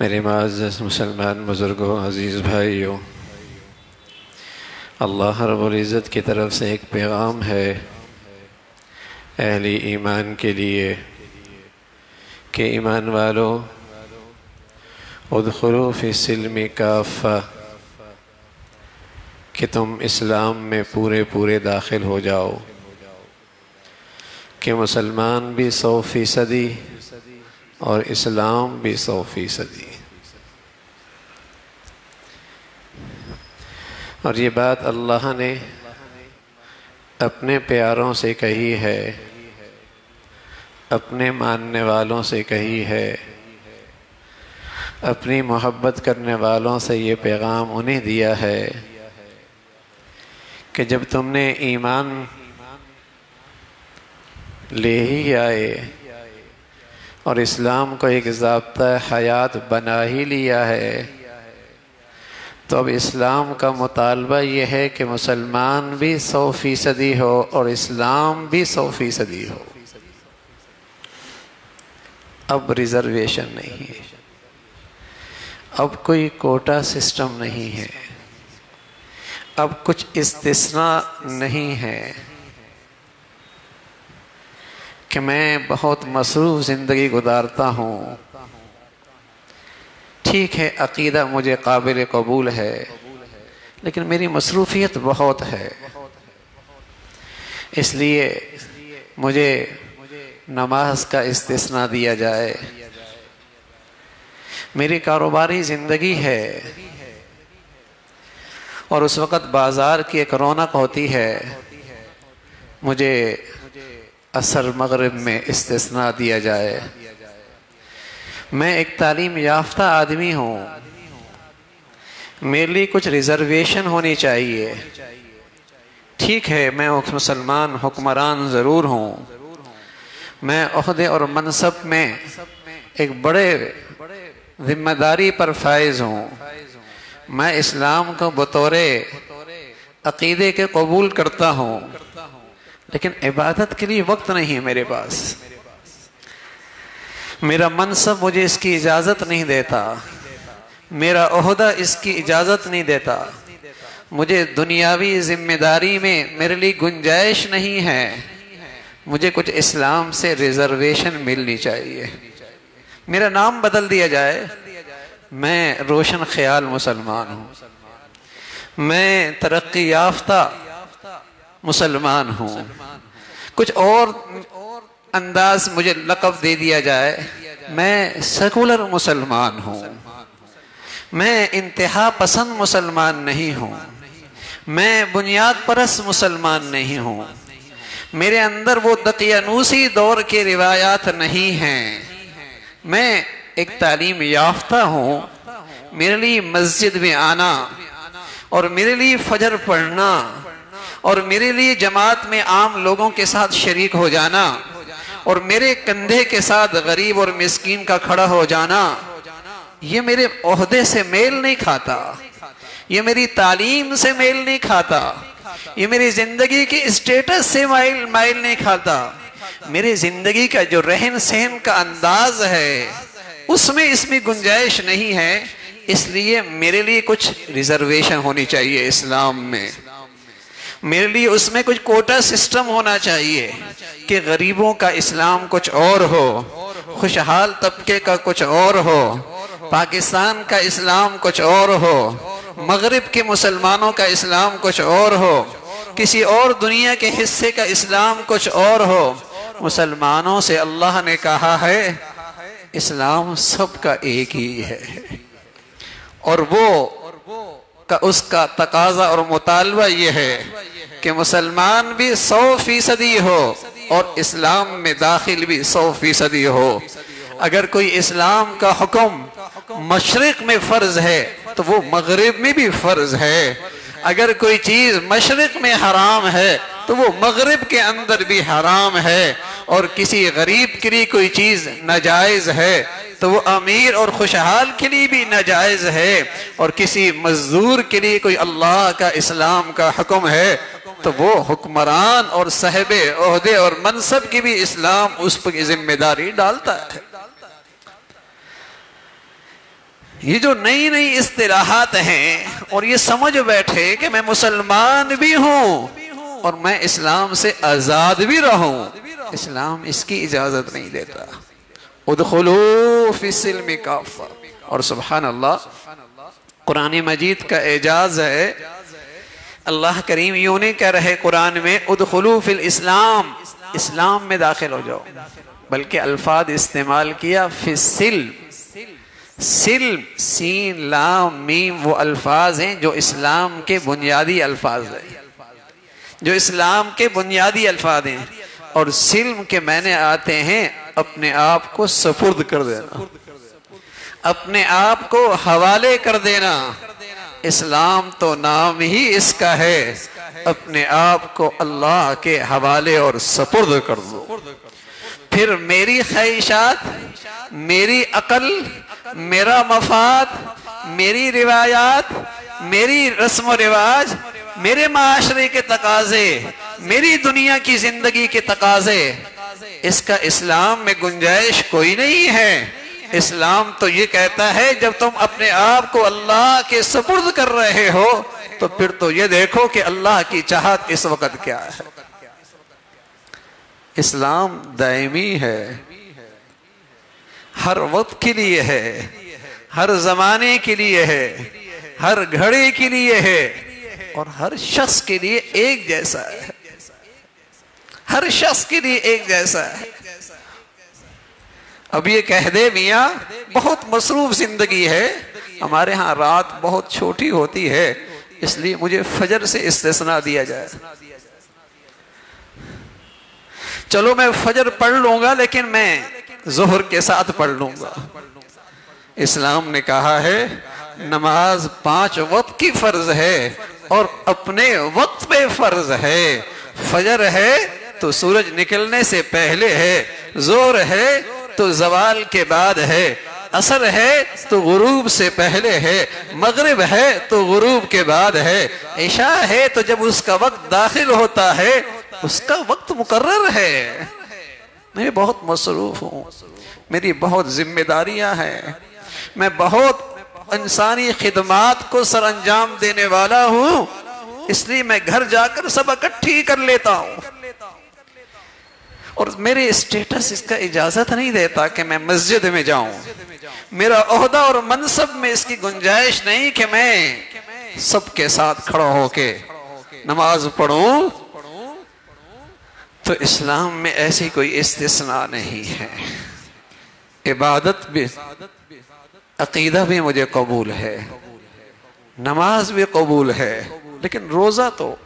मेरे माज़ मुसलमान बुज़ुर्गों, अज़ीज़ भाइयों, अल्लाह रब्ज़त की तरफ़ से एक पैगाम है अहली ईमान के लिए कि ईमान वालों उदखलूफ़ सिल्म काफ़ा कि तुम इस्लाम में पूरे पूरे दाखिल हो जाओ, कि मुसलमान भी सौ फ़ीसदी और इस्लाम भी सौ फ़ीसदी और ये बात अल्लाह ने अपने प्यारों से कही है, अपने मानने वालों से कही है, अपनी मोहब्बत करने वालों से ये पैगाम उन्हें दिया है कि जब तुमने ईमान ले ही आए और इस्लाम को एक जबता हयात बना ही लिया है। तो अब इस्लाम का मुतालबा यह है कि मुसलमान भी सौ फ़ीसदी हो और इस्लाम भी सौ फ़ीसदी हो। अब रिजर्वेशन नहीं है। अब कोई कोटा सिस्टम नहीं है। अब कुछ इस्तिस्ना नहीं है। कि मैं बहुत मसरूफ़ ज़िंदगी गुजारता हूँ। ठीक है, अकीदा मुझे काबिल कबूल है, लेकिन मेरी मसरूफियत बहुत है। इसलिए मुझे नमाज़ का इस्तिस्ना दिया जाए। मेरी कारोबारी ज़िंदगी है, और उस वक़्त बाज़ार की एक रौनक होती है। मुझे असर मगरब में इस्तना दिया जाए। मैं एक तालीम याफ्ता आदमी हूँ। मेरे लिए कुछ रिजर्वेशन होनी चाहिए। ठीक है, मैं मुसलमान हुक्मरान ज़रूर हूँ। मैं अहदे और मनसब में एक बड़े ज़िम्मेदारी पर फायज हूँ। मैं इस्लाम को बतौर अकीदे के कबूल करता हूँ। लेकिन इबादत के लिए वक्त नहीं है मेरे पास। मेरा मनसब मुझे इसकी इजाज़त नहीं देता। मेरा अहदा इसकी इजाज़त नहीं देता। मुझे दुनियावी ज़िम्मेदारी में मेरे लिए गुंजाइश नहीं है। मुझे कुछ इस्लाम से रिजर्वेशन मिलनी चाहिए। मेरा नाम बदल दिया जाए। मैं रोशन ख्याल मुसलमान हूँ। मैं तरक्की याफ्ता मुसलमान हूँ। कुछ और अंदाज मुझे लकब दे दिया जाए, मैं सेकुलर मुसलमान हूँ। मैं इंतहा पसंद मुसलमान नहीं हूँ। मैं बुनियाद परस मुसलमान नहीं हूँ। मेरे अंदर वो दकियानूसी दौर के रिवायात नहीं हैं। मैं एक तालीम याफ्ता हूँ। मेरे लिए मस्जिद में आना और मेरे लिए फजर पढ़ना और मेरे लिए जमात में आम लोगों के साथ शरीक हो जाना, और मेरे कंधे के साथ गरीब और मिस्कीन का खड़ा हो जाना, ये मेरे ओहदे से मेल नहीं खाता, ये मेरी तालीम से मेल नहीं खाता, ये मेरी ज़िंदगी के स्टेटस से माइल माइल नहीं खाता। मेरी ज़िंदगी का जो रहन सहन का अंदाज है, उसमें इसमें गुंजाइश नहीं है, इसलिए मेरे लिए कुछ रिजर्वेशन होनी चाहिए इस्लाम में। मेरे लिए उसमें कुछ कोटा सिस्टम होना चाहिए कि गरीबों का इस्लाम कुछ और हो, खुशहाल तबके का कुछ और हो, पाकिस्तान का इस्लाम कुछ और हो, मगरब के मुसलमानों का इस्लाम कुछ और हो, किसी और दुनिया के हिस्से का इस्लाम कुछ और हो। मुसलमानों से अल्लाह ने कहा है, इस्लाम सबका एक ही है। और वो का, उसका तकाजा और मुतालबा यह है कि मुसलमान भी सौ फ़ीसदी हो और इस्लाम में दाखिल भी सौ फ़ीसदी हो। अगर कोई इस्लाम का हुक्म मशरक में फ़र्ज़ है तो वो मगरब में भी फ़र्ज़ है। अगर कोई चीज़ मशरक में हराम है तो वो मगरब के अंदर भी हराम है। और किसी गरीब के लिए कोई चीज़ नाजायज है तो वो अमीर और खुशहाल के लिए भी नाजायज है। और किसी मजदूर के लिए कोई अल्लाह का, इस्लाम का हुक्म है तो वो हुक्मरान और साहब अहदे और मनसब की भी इस्लाम उस पर ज़िम्मेदारी डालता है। ये जो नई नई इस्तेलाहत हैं, और ये समझ बैठे कि मैं मुसलमान भी हूँ, और मैं इस्लाम से आज़ाद भी रहूँ, इस्लाम इसकी इजाज़त नहीं देता। और सुबहान अल्लाह कुरान मजीद का एजाज है, अल्लाह करीम यूँ नहीं कह रहे कुरान में उदखलूफिल इस्लाम इस्लाम में दाखिल हो जाओ। बल्कि अल्फाज इस्तेमाल किया फिसिल सिल्म, सीन, लाम, मीम, वो अल्फाज हैं जो इस्लाम के बुनियादी अल्फाज हैं। जो इस्लाम के बुनियादी अल्फाज हैं। और सिल्म के मैंने आते हैं, अपने आप को सपुर्द कर देना। अपने आप को हवाले कर देना। इस्लाम तो नाम ही इसका है। अपने आप को अल्लाह के हवाले और सपुर्द कर दो। फिर मेरी ख्वाहिशात, मेरी अकल, मेरा मफाद, मेरी रिवायात, मेरी रस्म रिवाज मेरे माशरे के तकाजे मेरी दुनिया की ज़िंदगी के तकाजे, इसका इस्लाम में गुंजाइश कोई नहीं है। इस्लाम तो ये कहता है, जब तुम अपने आप को अल्लाह के सपुर्द कर रहे हो तो फिर तो ये देखो कि अल्लाह की चाहत इस वक्त क्या है। इस्लाम दायमी है। हर वक्त के लिए है। हर जमाने के लिए है। हर घड़ी के लिए है। और हर शख्स के लिए एक जैसा है। हर शख्स के लिए एक जैसा है। अब ये कह दे मिया, बहुत मसरूफ ज़िंदगी है। हमारे यहाँ रात बहुत छोटी होती है, इसलिए मुझे फजर से इस्तेसना दिया जाए। चलो मैं फजर पढ़ लूँगा, लेकिन मैं जोहर के साथ पढ़ लूँगा। इस्लाम ने कहा है, नमाज़ पाँच वक्त की फ़र्ज़ है और अपने वक्त पे फ़र्ज़ है। फजर है तो सूरज निकलने से पहले है। ज़ोर है तो जवाल के बाद है। असर है तो गुरूब से पहले है। मगरब है तो गुरूब के बाद है। ईशा है तो जब उसका वक्त दाखिल होता है, उसका वक्त मुकर्र है। मैं बहुत मसरूफ हूँ। मेरी बहुत जिम्मेदारियाँ हैं। मैं बहुत इंसानी खिदमात को सर अंजाम देने वाला हूँ। इसलिए मैं घर जाकर सब इकट्ठी कर लेता हूँ। और मेरे स्टेटस इसका इजाज़त नहीं देता कि मैं मस्जिद में जाऊँ। मेरा अहदा और मनसब में इसकी गुंजाइश नहीं कि मैं सबके साथ खड़ा होके नमाज़ पढ़ूं। तो इस्लाम में ऐसी कोई इस्तेसना नहीं है। इबादत भी, अकीदा भी मुझे कबूल है। नमाज़ भी कबूल है। लेकिन रोज़ा तो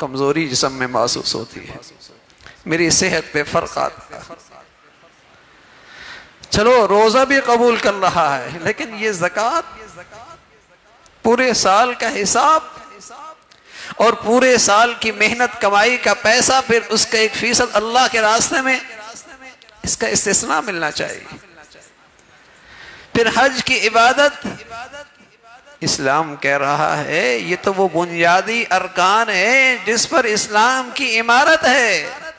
कमज़ोरी जिसम में महसूस होती है। मेरी सेहत पे फ़र्क आता चलो, रोज़ा भी कबूल कर रहा है, लेकिन ये जक़ात पूरे साल का हिसाब और पूरे साल की मेहनत कमाई का पैसा, फिर उसका एक फ़ीसद अल्लाह के रास्ते में, इसका इस्तेसना मिलना चाहिए। फिर हज की इबादत, इस्लाम कह रहा है, ये तो वो बुनियादी अरकान है जिस पर इस्लाम की इमारत है।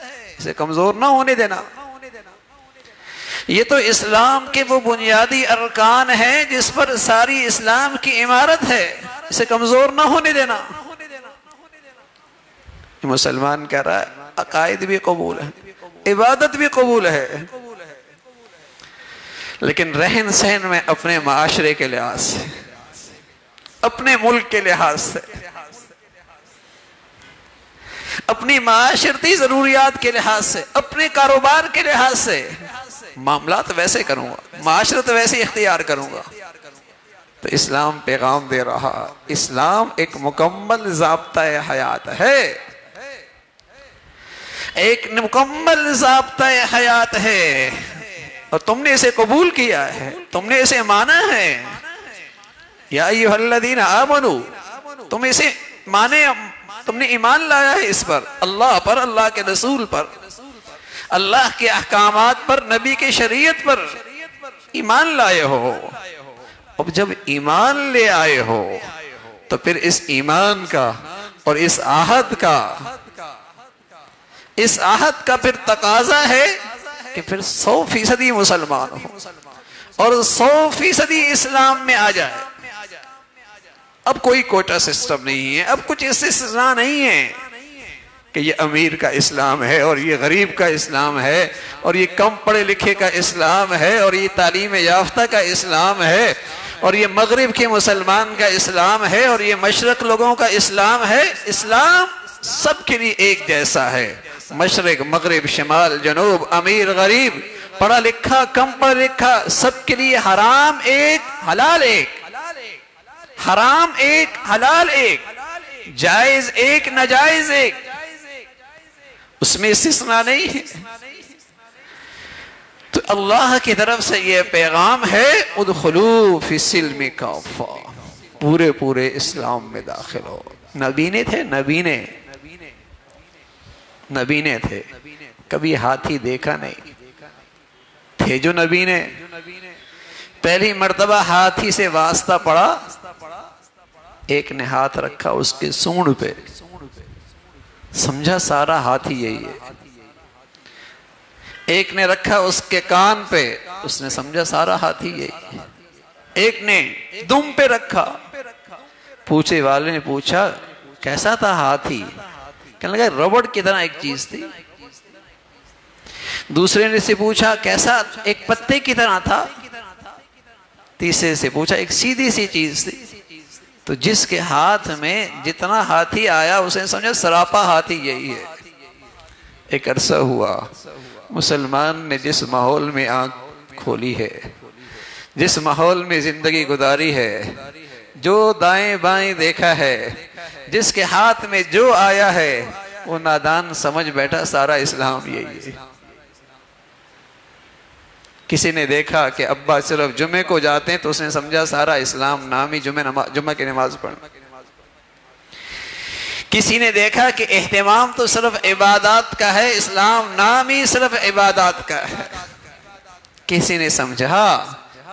इसे कमज़ोर ना होने देना। ये तो इस्लाम के वो बुनियादी अरकान है जिस पर सारी इस्लाम की इमारत है। इसे कमज़ोर ना होने देना। मुसलमान कह रहा है, अकायद भी कबूल है, इबादत भी कबूल है। लेकिन रहन सहन में अपने माशरे के लिहाज से, अपने मुल्क के लिहाज से अपनी माशरती जरूरियात के लिहाज से, अपने कारोबार के लिहाज से। मामला तो वैसे करूँगा, माशरत वैसे इख्तियार करूँगा। तो इस्लाम पैगाम दे रहा, इस्लाम एक मुकम्मल जबता हयात है। एक मुकम्मल जबता हयात है। और तुमने इसे कबूल किया है, तुमने इसे माना है। या हल्लदीन आमनु, तुम इसे माने तुमने ईमान लाया है इस पर, अल्लाह पर, अल्लाह के रसूल पर, अल्लाह के अहकाम पर, नबी के शरीयत पर ईमान लाए हो। अब जब ईमान ले आए हो तो फिर इस ईमान का और इस आहद का, इस आहद का फिर तकाजा है कि फिर सौ फ़ीसदी मुसलमान हो और सौ फ़ीसदी इस्लाम में आ जाए। अब कोई कोटा सिस्टम नहीं है, अब कुछ इससे नहीं है कि ये अमीर का इस्लाम है और ये गरीब का इस्लाम है और ये कम पढ़े लिखे का इस्लाम है और ये तालीम याफ्ता का इस्लाम है और ये मगरब के मुसलमान का इस्लाम है और ये मशरक लोगों का इस्लाम है। इस्लाम सबके लिए एक जैसा है। मशरक, मगरब, शमाल, जनूब, अमीर, गरीब, पढ़ा लिखा, कम पढ़ा लिखा, सबके लिए हराम एक, हलाल एक। हराम एक, हलाल एक, जायज़ एक, नाजायज एक। उसमें इस्तना नहीं है। तो अल्लाह की तरफ़ से यह पैगाम है, उदखलू फिसिल काफा। पूरे पूरे इस्लाम में दाखिल हो। नबीने थे, नबीने। नबीने थे। कभी हाथी देखा नहीं। थे जो नबीने। पहली मर्तबा हाथी से वास्ता पड़ा। एक ने हाथ रखा उसके सूंड पे। समझा सारा हाथी यही है। एक ने रखा उसके कान पे, उसने समझा सारा हाथी यही है। एक ने दुम पे रखा। पूछे वाले ने पूछा, कैसा था हाथी? कहने लगा, रबड़ की तरह एक चीज़ थी। दूसरे ने से पूछा, कैसा एक पत्ते की तरह था? तीसरे से पूछा, एक सीधी सी चीज़ थी। तो जिसके हाथ में जितना हाथी आया, उसे समझा सरापा हाथी यही है। एक अरसा हुआ, मुसलमान ने जिस माहौल में आँख खोली है, जिस माहौल में ज़िंदगी गुजारी है, जो दाएँ बाएँ देखा है, जिसके हाथ में जो आया है, वो नादान समझ बैठा सारा इस्लाम यही है। किसी ने देखा कि अब्बा सिर्फ़ जुमे को जाते हैं तो उसने समझा, सारा इस्लाम नामी जुमे नमाज़, जुम्मे की नमाज़ पढ़। किसी ने देखा कि एहतमाम तो सिर्फ़ इबादत का है, इस्लाम नाम ही सिर्फ़ इबादत का है। किसी ने समझा,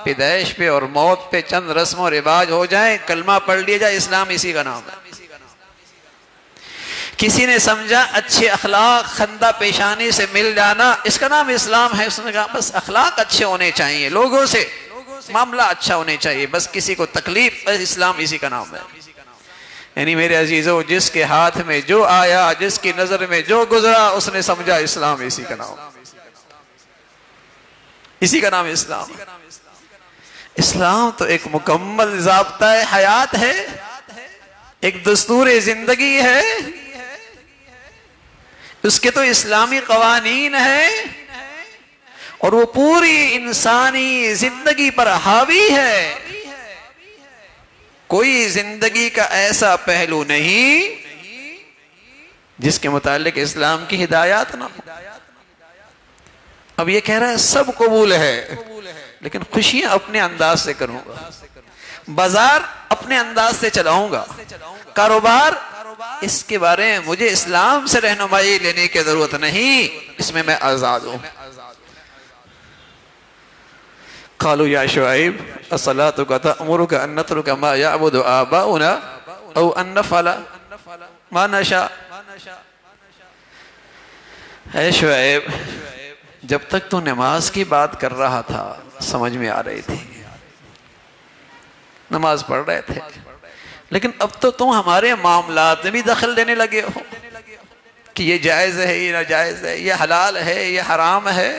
पैदाइश पे और मौत पे चंद रस्म और रिवाज हो जाए, कलमा पढ़ लिया जाए, इस्लाम इसी का नाम है। किसी ने समझा, अच्छे अखलाक, खंदा पेशानी से मिल जाना। इसका नाम इस्लाम है, उसने कहा, बस अखलाक अच्छे होने चाहिए, लोगों से मामला अच्छा होने चाहिए, बस किसी को तकलीफ़, बस इस्लाम इसी का नाम है। यानी मेरे अजीजों, जिसके हाथ में जो आया, जिसकी नज़र में जो गुजरा, उसने समझा इस्लाम इसी का नाम। इसी का नाम इस्लाम। इस्लाम तो एक मुकम्मल जबता हयात है, एक दस्तूर ज़िंदगी है। उसके तो इस्लामी कवानीन है। और वो पूरी इंसानी ज़िंदगी पर हावी है। कोई ज़िंदगी का ऐसा पहलू नहीं जिसके मुतालिक इस्लाम की हिदायत ना हो। अब ये कह रहा है, सब कबूल है, लेकिन खुशियाँ अपने अंदाज से करूँगा। बाज़ार अपने अंदाज से चलाऊँगा। कारोबार इसके बारे में मुझे इस्लाम से रहनुमाई लेने की ज़रूरत नहीं। इसमें मैं आज़ाद हूँ। खालू या शुआब असला तो कहता अमर का अन्नतर का मा या अबुद आबा उना अन्न फला मा नशा। है शुआब जब तक तू नमाज़ की बात कर रहा था, समझ में आ रही थी। नमाज़ पढ़ रहे थे। लेकिन अब तो तुम हमारे मामला में भी दखल देने लगे हो कि ये जायज़ है, ये नाजायज़ है, ये हलाल है, ये हराम है।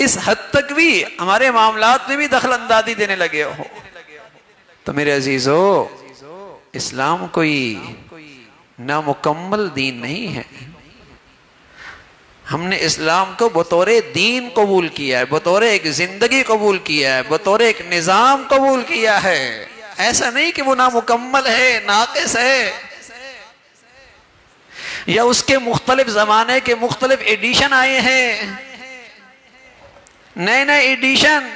इस हद तक भी हमारे मामला में भी दखल अंदाजी देने लगे हो। तो मेरे अजीजो, इस्लाम कोई नामुकम्मल दीन नहीं है। हमने इस्लाम को बतौर दीन कबूल किया है, बतौर एक ज़िंदगी कबूल किया है, बतौर एक निज़ाम कबूल किया है। ऐसा नहीं कि वो नामुकम्मल है, नाकिस है। या उसके मुख्तलिफ़ जमाने के मुख्तलिफ़ एडिशन आए हैं। नए नए एडिशन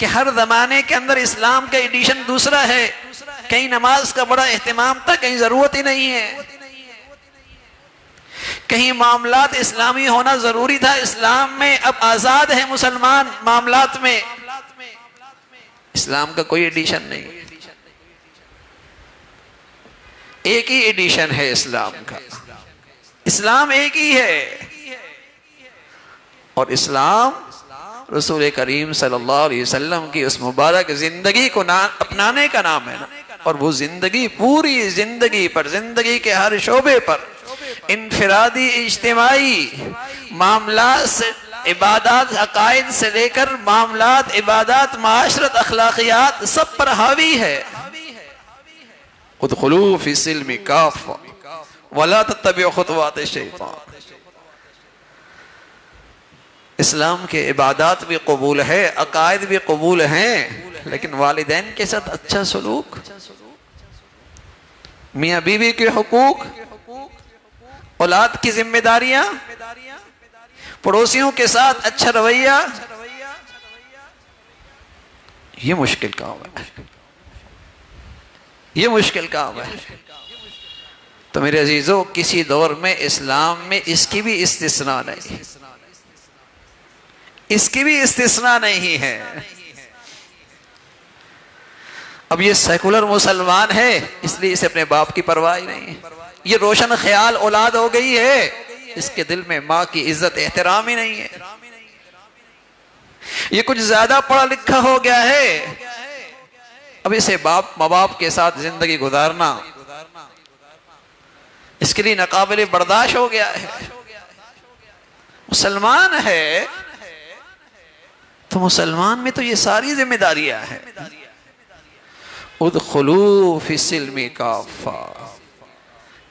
कि हर जमाने के अंदर इस्लाम का एडिशन दूसरा है। कहीं नमाज़ का बड़ा एहतमाम था, कहीं ज़रूरत ही नहीं है। कहीं मामला इस्लामी होना ज़रूरी था। इस्लाम में अब आज़ाद है मुसलमान मामलात में। इस्लाम का कोई एडिशन नहीं। एक ही एडिशन है इस्लाम का। इस्लाम एक ही है। और इस्लाम रसूल करीम सल्लल्लाहु अलैहि वसल्लम की उस मुबारक ज़िंदगी को ना अपनाने का नाम है ना। और वो ज़िंदगी पूरी ज़िंदगी पर, ज़िंदगी के हर शोबे पर इनफरादी इज्तमाही मामला से इबादत, अकायद से लेकर मामला इबादत, माशरत अखलाकियात, सब पर हावी है। खुद खलूफ काफ खुतवात इस्लाम के इबादत भी कबूल है, अकायद भी कबूल हैं, लेकिन वालदेन के साथ अच्छा सलूक? मियाँ बीवी के हकूक? औलाद की जिम्मेदारियाँ, पड़ोसियों के साथ अच्छा रवैया, ये मुश्किल काम है। ये मुश्किल काम है। तो मेरे अजीजों, किसी दौर में इस्लाम में इसकी भी इस्तिसना नहीं। इसकी भी इस्तिसना नहीं है। अब ये सेकुलर मुसलमान है, इसलिए इसे अपने बाप की परवाह ही नहीं। ये रोशन ख्याल औलाद हो गई है। इसके दिल में माँ की इज़्ज़त, एहतराम ही नहीं है। ये कुछ ज़्यादा पढ़ा लिखा हो गया है। अब इसे बाप, माँ बाप के साथ ज़िंदगी गुजारना, इसके लिए नाकाबिल बर्दाश्त हो गया है। मुसलमान है तो मुसलमान में तो ये सारी जिम्मेदारियाँ हैं। उदखलूफिसलमी काफा।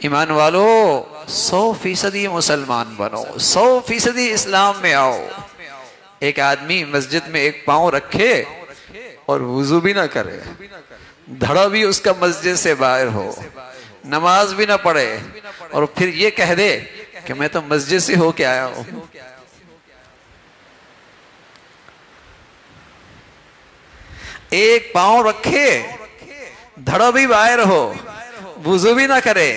ईमान वालो, सौ फ़ीसदी मुसलमान बनो, सौ फ़ीसदी इस्लाम में आओ। एक आदमी मस्जिद में एक पाँव रखे और वज़ू भी ना करे। धड़ा भी उसका मस्जिद से बाहर हो। नमाज़ भी ना पढ़े और फिर ये कह दे कि मैं तो मस्जिद से होके आया हूँ। एक पाँव रखे, धड़ा भी बाहर हो, वज़ू भी ना करे।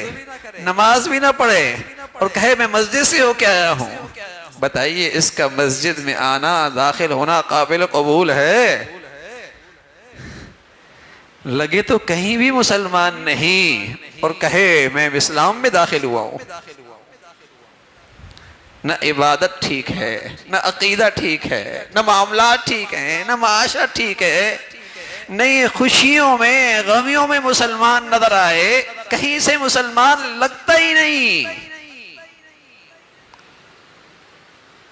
नमाज़ भी ना पढ़े और कहे, मैं मस्जिद से होके आया हूँ। बताइए, इसका मस्जिद में आना दाखिल होना काबिल कबूल है? लगे तो कहीं भी मुसलमान नहीं और कहे, मैं इस्लाम में दाखिल हुआ हूँ। न इबादत ठीक है, न अकीदा ठीक है, न मामला ठीक है, न माशा ठीक है। नहीं, खुशियों में, गमियों में मुसलमान नज़र आए, कहीं से मुसलमान लगता ही नहीं।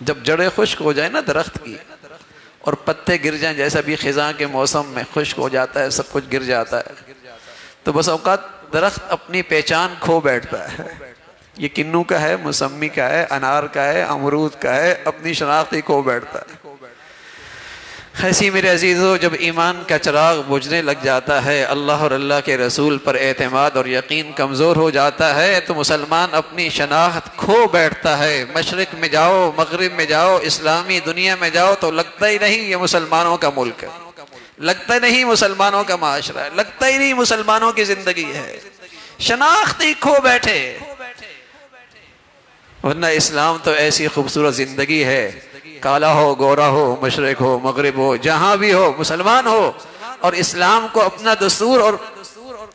जब जड़े खुश्क हो जाए ना दरख्त की, और पत्ते गिर जाएँ, जैसा भी खिजा के मौसम में खुश्क हो जाता है, सब कुछ गिर जाता है तो बस औकात दरख्त अपनी पहचान खो बैठता है। ये किन्नू का है मौसमी का है, अनार का है, अमरूद का है, अपनी शनाख्त ही खो बैठता है। ऐसी मेरे अजीज़ों, जब ईमान का चिराग बुझने लग जाता है, अल्लाह और अल्लाह के रसूल पर एतमाद और यकीन कमज़ोर हो जाता है तो मुसलमान अपनी शनाख्त खो बैठता है। मशरक़ में जाओ, मगरब में जाओ, इस्लामी दुनिया में जाओ तो लगता ही नहीं ये मुसलमानों का मुल्क है। लगता नहीं मुसलमानों का माशरा है। लगता ही नहीं मुसलमानों की ज़िंदगी है। शनाख्त ही खो बैठे। वरना इस्लाम तो ऐसी खूबसूरत ज़िंदगी है काला हो गोरा हो मशरक हो मगरब हो जहाँ भी हो मुसलमान हो और इस्लाम को अपना दस्तूर और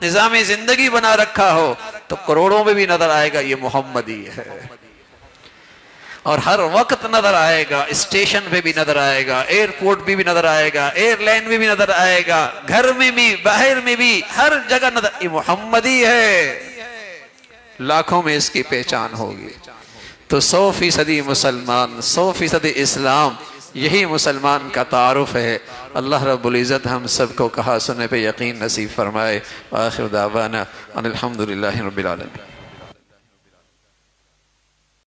निज़ाम ज़िंदगी बना रखा हो तो करोड़ों में भी नज़र आएगा ये मोहम्मदी है। और हर वक्त नज़र आएगा स्टेशन पे भी नज़र आएगा एयरपोर्ट भी, भी नज़र आएगा एयरलाइन में भी नज़र आएगा घर में भी बाहर में भी हर जगह नज़र ये मोहम्मदी है। लाखों में इसकी पहचान होगी। तो सौ फ़ीसदी मुसलमान, सौ फ़ीसदी इस्लाम, यही मुसलमान का तारफ़ है। अल्लाह रब्बुल इज़्ज़त हम सबको कहा सुने पे यकीन नसीब फरमाए। आखिर दावाना अनिल हम्दुलिल्लाहि रब्बिल आलमीन।